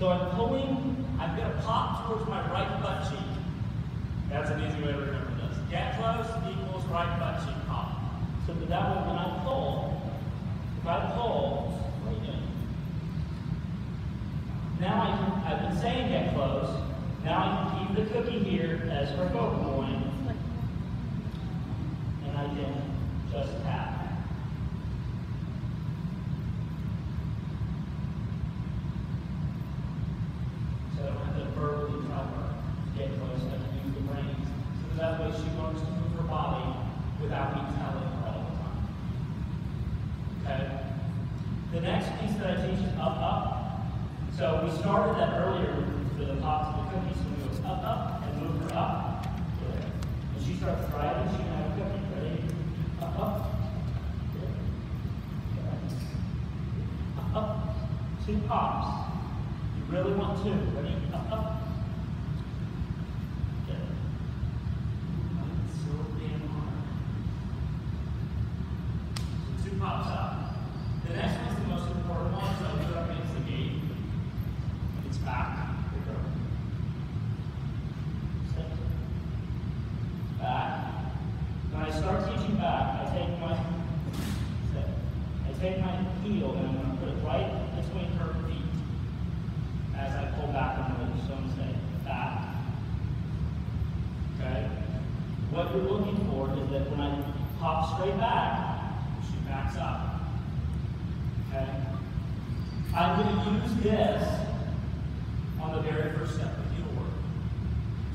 So I'm pulling, I'm gonna pop towards my right butt cheek. That's an easy way to remember this. Get close equals right butt cheek pop. So that way when I pull, if I pull, what are you doing? Now I can, I've been saying get close. Now I can keep the cookie here as her focal point. And I can just tap. So I don't have to verbally tell her to get close, I can use the brains. So that way she learns to move her body without me telling her all the time. Okay? The next piece that I teach is up, up. So we started that earlier for the pop to the cookies. So we go up, up, and move her up. When she starts thriving, she can have a cookie. Ready? Up, up. Good. Up, up. Two pops. You really want two. Ready? Up, up. Good. It's so damn hard. So two pops up. The next one's the most important one, so put up against the gate. It's back. Here we go. Step. Back. When I start teaching back, I take my step. I take my heel and I'm going to put it right between her feet as I pull back on the. So I'm say back. Okay? What you're looking for is that when I pop straight back, she backs up. Okay? I'm going to use this on the very first step of heel work.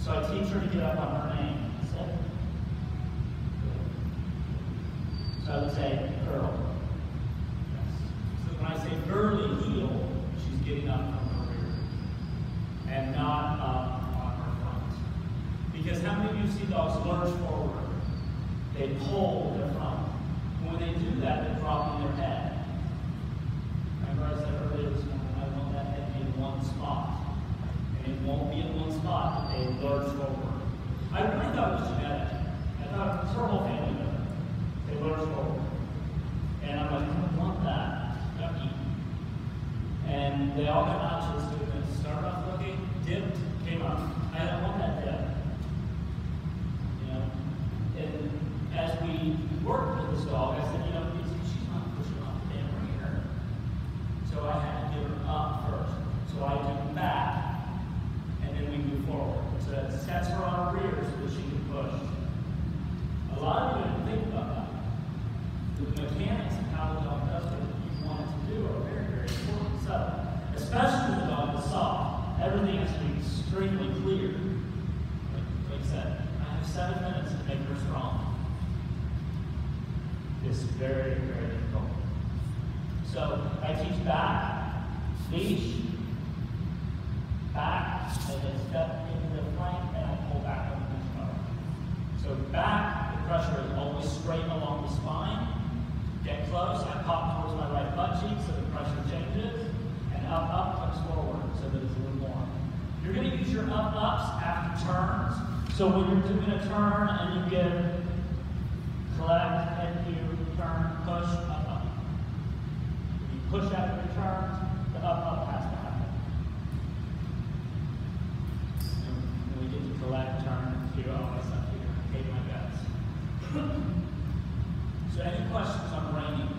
So I teach her to get up on her name. Sit. So I would say curl. Yes. So when I say girly heel, she's getting up from her rear and not up on her front. Because how many of you see dogs lurch forward? They pull their front. When they do that, they're dropping their head. Remember I said earlier this morning, I want that head to in one spot. And it won't be in one spot if they lurch forward. I really thought it was genetic. I thought it was whole family it. They lurch forward. And I'm like, I don't want that. Yucky. And they all got nauseous doing this. Started off looking, dipped, came up. I don't want that dip. You know? And as we worked with this dog, I said, you know, it's- she's not pushing off the damn rear. So I had to get her up first. So I do back, and then we move forward. So that sets her on rear so that she can push. A lot of you didn't think about that. The mechanics of how the dog does what you want it to do are very, very important. So, especially when the dog is soft, everything has to be extremely clear. Like, like I said, I have seven minutes to make her strong. It's very, very difficult. So I teach back, leash, back, and then step into the flank, and I pull back on the control. So back, the pressure is always straight along the spine. Get close, I pop towards my right butt cheek so the pressure changes, and up, up comes forward so that it's a little more. You're going to use your up ups after turns. So when you're doing a turn and you give collect, head here, turn, push, up, up. If you push after your turn, the up, up has to happen. And when we get to collect, I hate my. So any questions on reining?